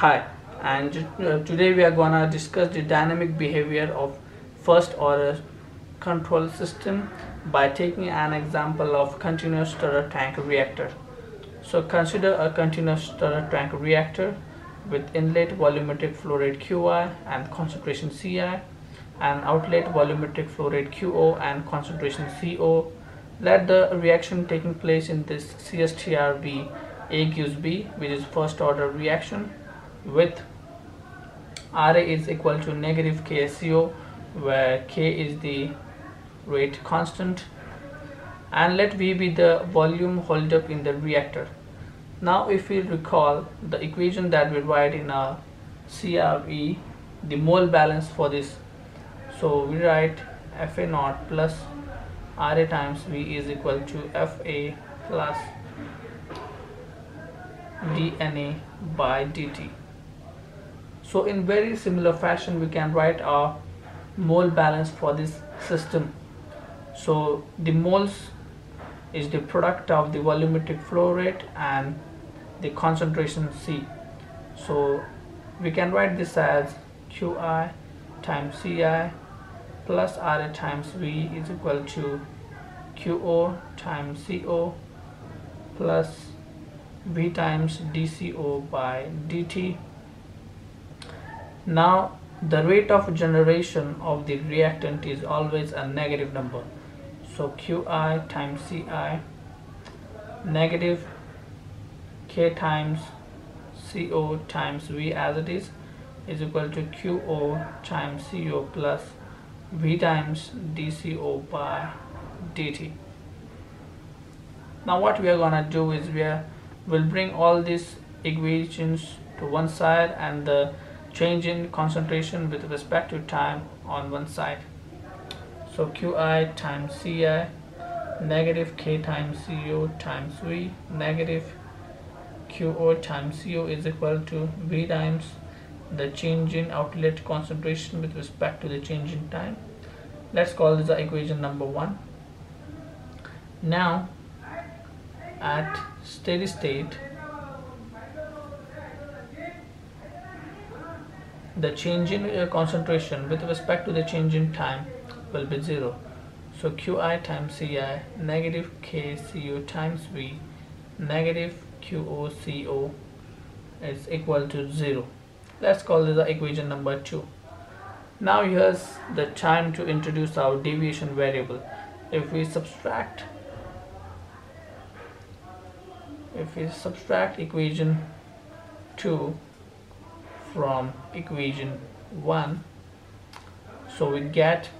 Hi, and uh, today we are gonna discuss the dynamic behavior of first order control system by taking an example of continuous stirrer tank reactor. So consider a continuous stirrer tank reactor with inlet volumetric flow rate Qi and concentration Ci and outlet volumetric flow rate Qo and concentration Co. Let the reaction taking place in this CSTR be A gives B which is first order reaction with Ra is equal to negative KSCO where K is the rate constant and let V be the volume holdup in the reactor. Now if we recall the equation that we write in our CRE, the mole balance for this, so we write FA naught plus RA times V is equal to FA plus dNA by dt. So in very similar fashion we can write our mole balance for this system. So the moles is the product of the volumetric flow rate and the concentration C. So we can write this as Qi times Ci plus Ra times V is equal to Qo times Co plus V times dCO by dt now the rate of generation of the reactant is always a negative number. So Qi times Ci negative K times Co times V as it is is equal to Qo times Co plus V times dCO by dt. Now what we are gonna do is we will bring all these equations to one side and the change in concentration with respect to time on one side. So Qi times Ci negative K times Co times V negative Qo times Co is equal to V times the change in outlet concentration with respect to the change in time. Let's call this the equation number one. Now at steady state the change in uh, concentration with respect to the change in time will be 0 so qi times ci negative kco times v negative qoco is equal to 0 let's call this equation number 2 now here's the time to introduce our deviation variable. If we subtract if we subtract equation 2 from equation 1 so we get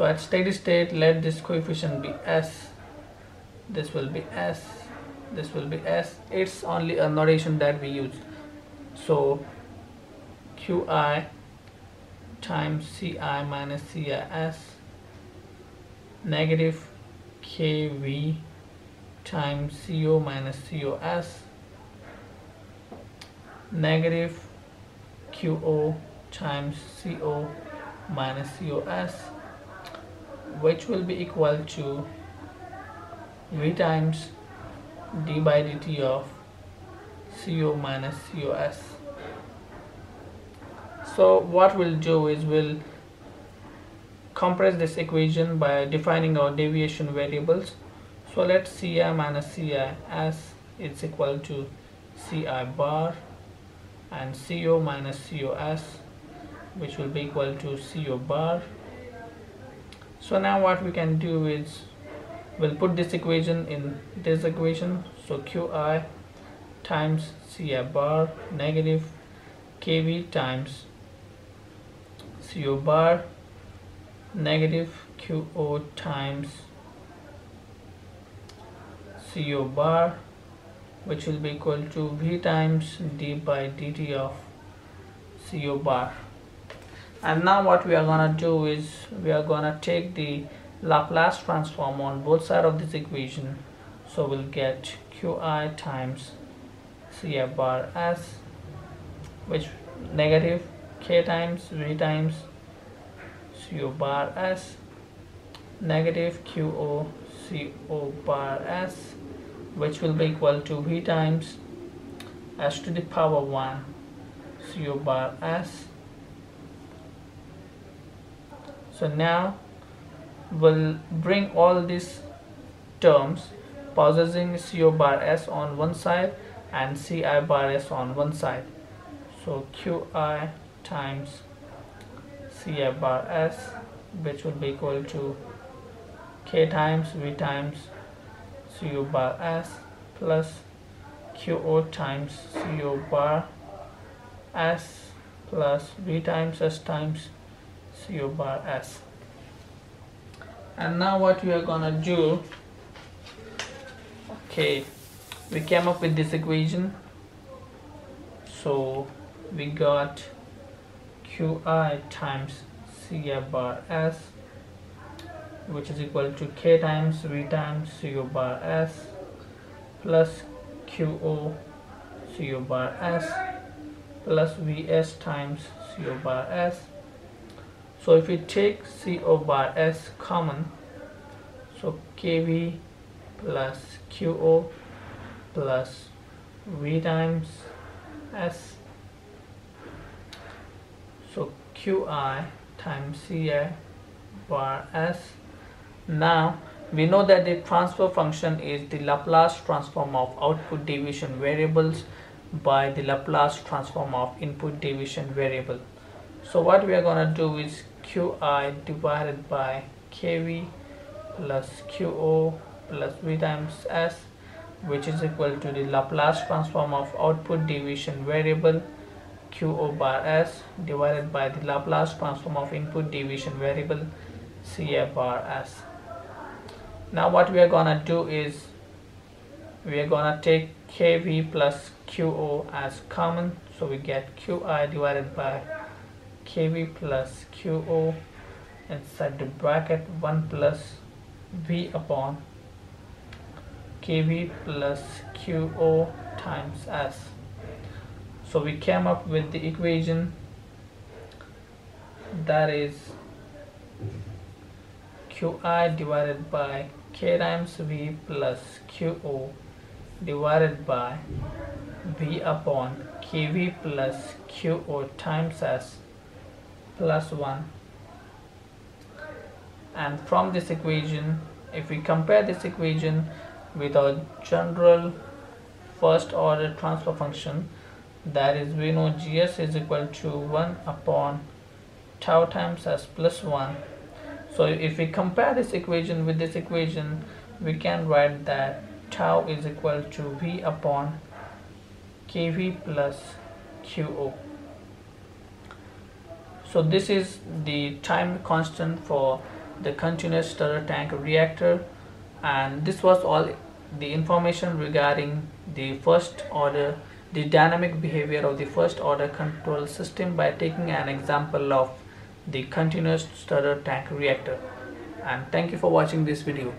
so at steady state let this coefficient be s. This will be s. This will be s. It's only a notation that we use. So qi times ci minus cis negative kv times co minus cos negative QO times CO minus COS which will be equal to V times d by dt of CO minus COS. So what we'll do is we'll compress this equation by defining our deviation variables. So let Ci minus Ci as is equal to Ci bar and CO minus COS which will be equal to CO bar. So now what we can do is we'll put this equation in this equation. So QI times CI bar negative KV times CO bar negative QO times CO bar which will be equal to V times d by dt of CO bar. And now what we are gonna do is we are gonna take the Laplace transform on both sides of this equation. So we'll get Qi times Ci bar S which negative K times V times CO bar S negative QO CO bar S which will be equal to V times s to the power 1 co bar s. So now we'll bring all these terms possessing co bar s on one side and ci bar s on one side. So qi times ci bar s which will be equal to k times v times co bar s plus qo times co bar s plus v times s times co bar s. And now what we are gonna do okay we came up with this equation. So we got qi times c bar s which is equal to k times v times co bar s plus qo co bar s plus vs times co bar s. So if we take co bar s common so kv plus qo plus v times s. So qi times ci bar s now we know that the transfer function is the Laplace transform of output deviation variables by the Laplace transform of input deviation variable. So what we are going to do is qi divided by kv plus qo plus v times s which is equal to the Laplace transform of output deviation variable qo bar s divided by the Laplace transform of input deviation variable ci bar s now what we are gonna do is we are gonna take kv plus qo as common. So we get qi divided by kv plus qo inside the bracket 1 plus v upon kv plus qo times s. So we came up with the equation that is qi divided by k times v plus qo divided by v upon kv plus qo times s plus 1 and from this equation if we compare this equation with our general first order transfer function that is we know gs is equal to 1 upon tau times s plus 1 so if we compare this equation with this equation we can write that tau is equal to v upon kv plus qo so this is the time constant for the continuous stirrer tank reactor. And this was all the information regarding the first order the dynamic behavior of the first order control system by taking an example of the continuous stirrer tank reactor. And thank you for watching this video